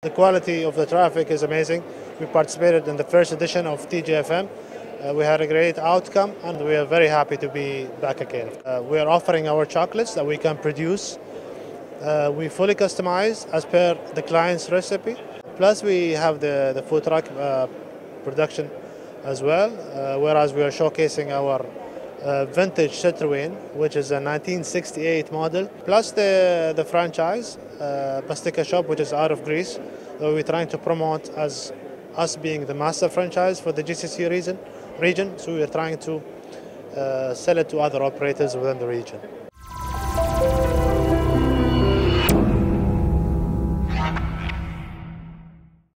The quality of the traffic is amazing. We participated in the first edition of TGFM. Uh, we had a great outcome and we are very happy to be back again. Uh, we are offering our chocolates that we can produce. Uh, we fully customize as per the client's recipe. Plus we have the, the food truck uh, production as well, uh, whereas we are showcasing our uh, vintage Citroën, which is a 1968 model, plus the, the franchise, uh, Pastika Shop, which is out of Greece, that we're trying to promote as us being the master franchise for the GCC region. region so we're trying to uh, sell it to other operators within the region.